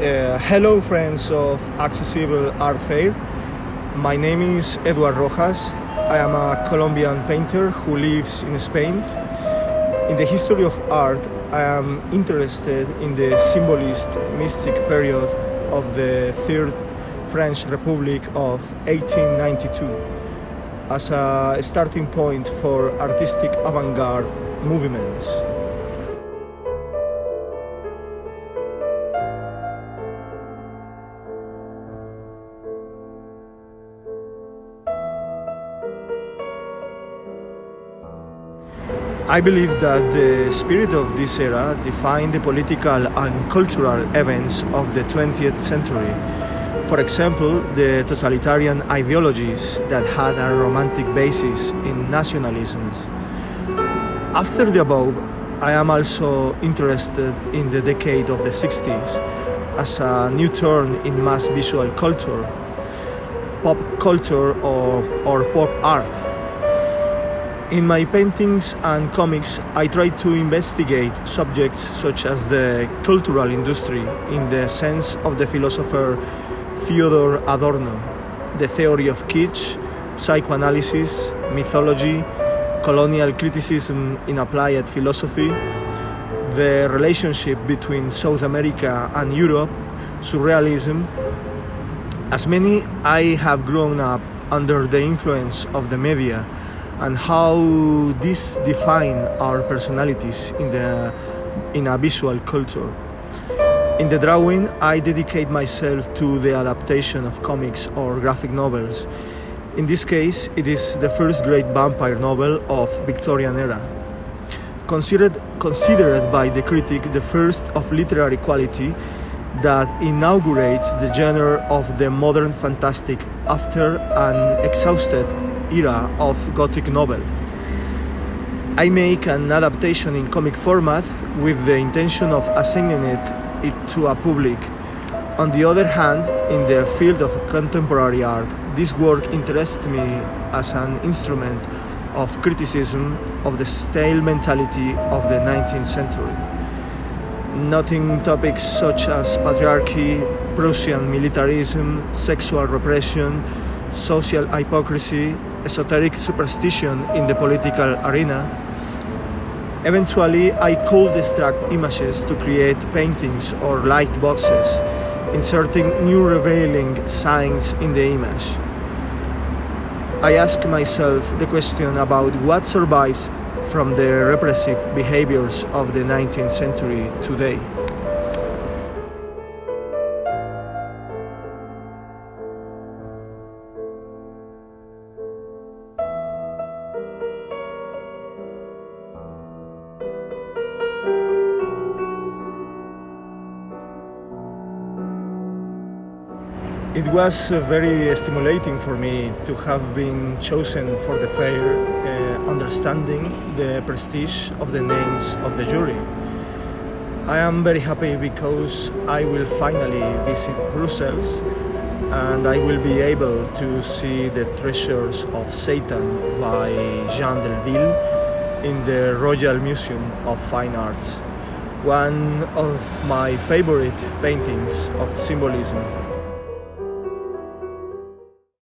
Uh, hello, friends of Accessible Art Fair. My name is Edward Rojas. I am a Colombian painter who lives in Spain. In the history of art, I am interested in the symbolist mystic period of the Third French Republic of 1892 as a starting point for artistic avant garde movements. I believe that the spirit of this era defined the political and cultural events of the 20th century. For example, the totalitarian ideologies that had a romantic basis in nationalisms. After the above, I am also interested in the decade of the 60s as a new turn in mass visual culture, pop culture, or, or pop art in my paintings and comics, I try to investigate subjects such as the cultural industry in the sense of the philosopher Theodor Adorno, the theory of kitsch, psychoanalysis, mythology, colonial criticism in applied philosophy, the relationship between South America and Europe, surrealism. As many, I have grown up under the influence of the media and how this define our personalities in the in a visual culture. In the drawing, I dedicate myself to the adaptation of comics or graphic novels. In this case, it is the first great vampire novel of Victorian era. Considered, considered by the critic the first of literary quality that inaugurates the genre of the modern fantastic after an exhausted era of Gothic novel. I make an adaptation in comic format with the intention of assigning it, to a public. On the other hand, in the field of contemporary art, this work interests me as an instrument of criticism of the stale mentality of the 19th century. Noting topics such as patriarchy, Prussian militarism, sexual repression, social hypocrisy, esoteric superstition in the political arena. Eventually, I could extract images to create paintings or light boxes, inserting new revealing signs in the image. I ask myself the question about what survives from the repressive behaviors of the 19th century today. It was uh, very stimulating for me to have been chosen for the fair, uh, understanding the prestige of the names of the jury. I am very happy because I will finally visit Brussels and I will be able to see the treasures of Satan by Jean Delville in the Royal Museum of Fine Arts, one of my favorite paintings of symbolism